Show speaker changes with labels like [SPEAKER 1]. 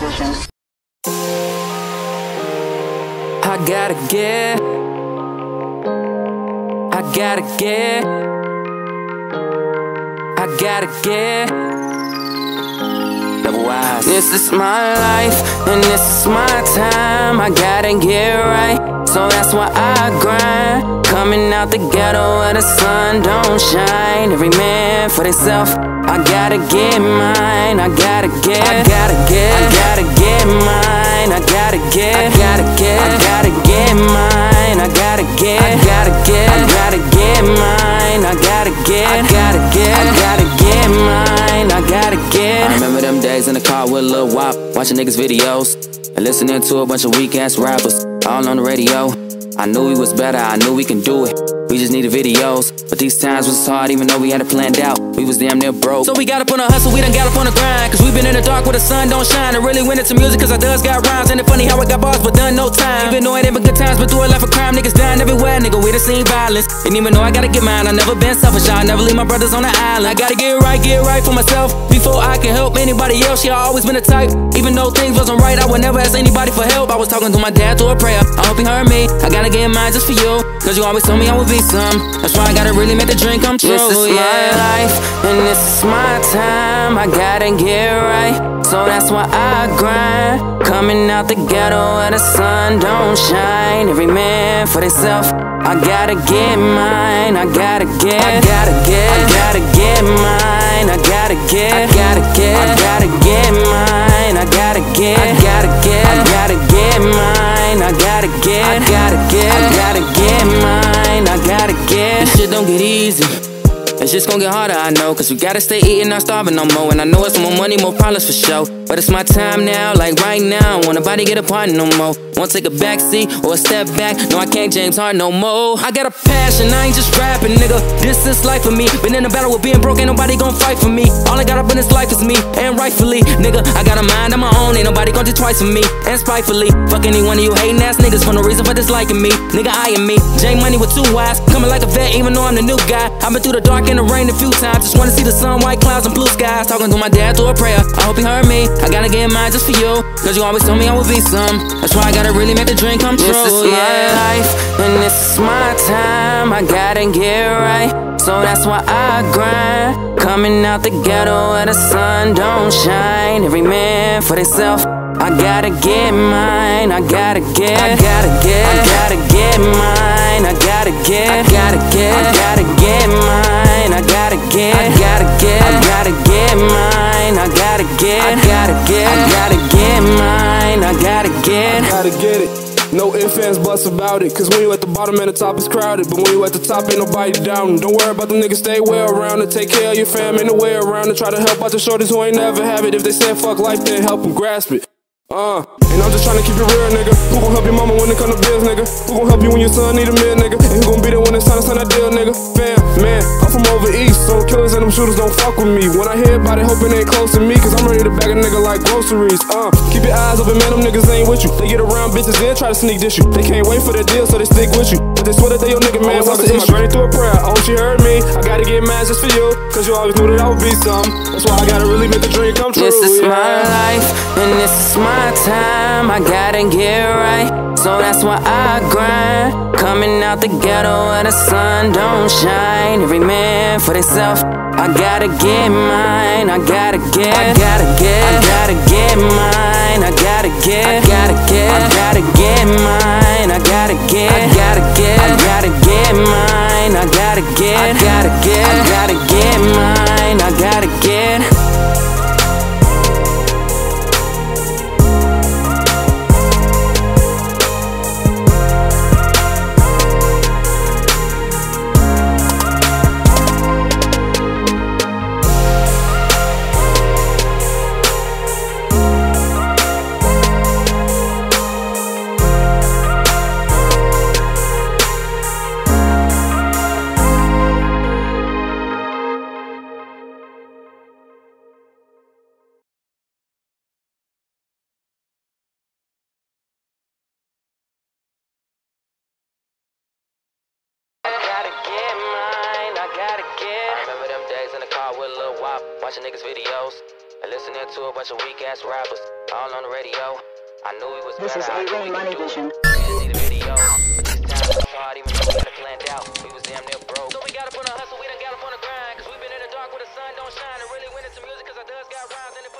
[SPEAKER 1] position.
[SPEAKER 2] I gotta get. I gotta get. I gotta get. Double eyes. This is my life, and this is my time. I gotta get right, so that's why I grind. Coming out the ghetto where the sun don't shine. Every man for themselves. I gotta get mine. I gotta get. I gotta get. I gotta get mine. I gotta get. I gotta get. I gotta get mine. I gotta get. I gotta get. I gotta get mine. I gotta get. I gotta get. I gotta get mine. I gotta get. I remember them days in the car with Lil Wop, watching niggas videos and listening to a bunch of weak ass rappers all on the radio. I knew we was better, I knew we can do it. We just needed videos. But these times was hard, even though we had it planned out. We was damn near broke. So we got up on a hustle, we done got up on the grind. Cause we been in the dark where the sun don't shine. I really went into music cause I does got rhymes. And it funny how I got bars, but done no time. Even though it ain't been good times, but through a life of crime, niggas dying everywhere. Nigga, we done seen violence. And even though I gotta get mine, I never been selfish. I never leave my brothers on the island. I gotta get right, get right for myself. Before I can help anybody else, yeah, I always been the type. Even though things wasn't right, I would never ask anybody for help. I was talking to my dad through a prayer. I hope he heard me. I gotta get mine just for you. Cause you always told me I would be some. That's why I gotta really make the dream come true. This is yeah. my life, and this is my time. I gotta get right. So that's why I grind. Coming out the ghetto where the sun don't shine. Every man for themselves. I gotta get mine. I gotta get. I gotta get. I gotta get mine. I gotta get. I gotta get. I gotta get mine. I gotta get. I gotta get. I gotta get mine. I gotta get. I gotta get. I gotta get mine. I gotta. This shit don't get easy. It's just gonna get harder, I know. Cause we gotta stay eating, not starving no more. And I know it's more money, more problems for sure. But it's my time now, like right now. Want nobody get a part no more. Won't take a backseat or a step back. No, I can't James Hart no more. I got a passion, I ain't just rapping, nigga. This is life for me. Been in a battle with being broke, ain't nobody gon' fight for me. All I got up in this life is me, and rightfully, nigga. I got a mind of my own, ain't nobody gon' do twice for me. And spitefully, fuck any one of you hating ass niggas for no reason for disliking me. Nigga, I am me. J Money with two Y's, coming like a vet, even though I'm the new guy. I've been through the dark and the rain a few times. Just wanna see the sun, white clouds, and blue skies. Talking to my dad through a prayer. I hope he heard me. I gotta get mine just for you. Cause you always told me I would be some. That's why I gotta really make the dream come true. This is my life, and this is my time. I gotta get right. So that's why I grind. Coming out the ghetto where the sun don't shine. Every man for themselves. I gotta get mine. I gotta get. I gotta get. I gotta get mine. I gotta get. I gotta get. I gotta get mine. I gotta get. I gotta get. I gotta get mine. I gotta get. I gotta get. Get. Gotta get
[SPEAKER 3] it. No ifs, ands, buts about it. Cause when you at the bottom and the top is crowded. But when you at the top, ain't nobody down. Don't worry about them niggas, stay well around and take care of your fam. Ain't no way around to try to help out the shorties who ain't never have it. If they said fuck life, then help them grasp it. Uh, and I'm just tryna keep it real, nigga. Who gon' help your mama when it come to bills, nigga? Who gon' help you when your son need a meal, nigga? And who gon' be there when it's time to sign that deal, nigga? Fam, man, I'm from over east, so killers and them shooters don't fuck with me. When I hear about it, hoping they ain't close to me, cause I'm ready to bag a nigga like groceries. Uh, keep your eyes open, man, them niggas ain't with you. They get around bitches, then try to sneak dish you. They can't wait for the deal, so they stick with you. But they swear that they your nigga, man, what's the issue? My granny through a prayer, I hope she heard me. I gotta get mad just for you, cause you always knew that I would be some. That's why I gotta really make the dream come true.
[SPEAKER 2] This is
[SPEAKER 3] yeah.
[SPEAKER 2] my life, and this is my time. I gotta get right, so that's why I grind. Coming out the ghetto where the sun don't shine. Every man for themselves. I gotta get mine. I gotta get. I gotta get. I gotta get mine. I gotta get. I gotta get. I gotta get mine. I gotta get. I gotta get. I gotta get Gotta get mine, I gotta get. I remember them days in the car with a Lil Wop, watching niggas' videos. and listening to a bunch of weak ass rappers, all on the radio. I knew he was
[SPEAKER 1] This
[SPEAKER 2] better.
[SPEAKER 1] is
[SPEAKER 2] I knew
[SPEAKER 1] A-Ray
[SPEAKER 2] he could
[SPEAKER 1] Money
[SPEAKER 2] do it.
[SPEAKER 1] Vision.
[SPEAKER 2] See the video, but this time was hard, even though we had it planned out. We was damn near broke. So we got up on a hustle, we done got up on the grind. Cause we been in the dark where the sun don't shine. And really went into music cause our does got rhymes. And it's funny it